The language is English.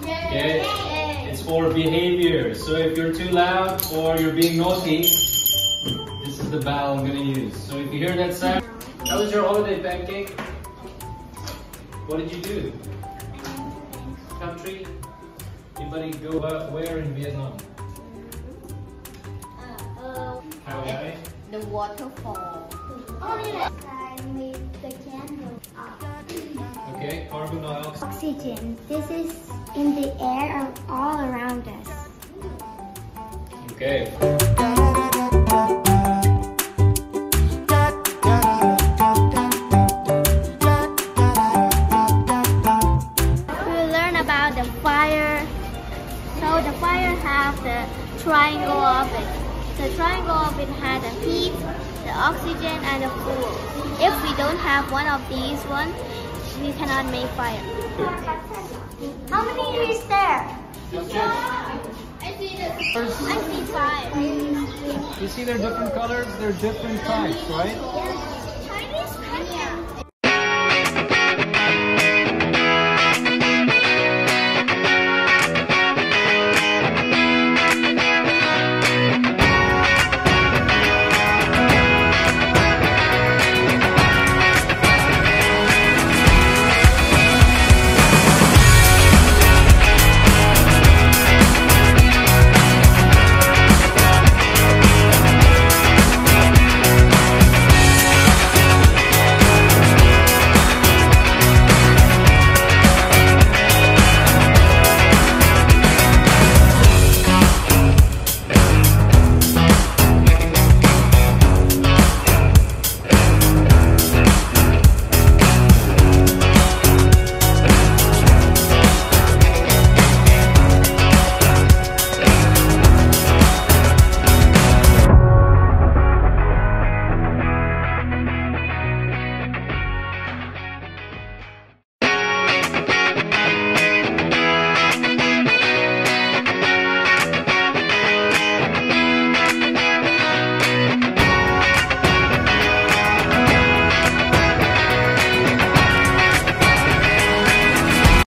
Okay? It's for behavior. So if you're too loud or you're being naughty, this is the bell I'm gonna use. So if you hear that sound, that was your holiday pancake. What did you do? Country? Anybody go uh, where in Vietnam? Uh, the waterfall. Oh yeah. I made the candle. Uh, Okay, carbon dioxide. Oxygen. This is in the air all around us. Okay. We learn about the fire. So the fire have the triangle of it. The triangle of it has the heat, the oxygen, and the fuel. If we don't have one of these one, we cannot make fire. How many is there? I see. I see five. You see they're different colors, they're different types, right?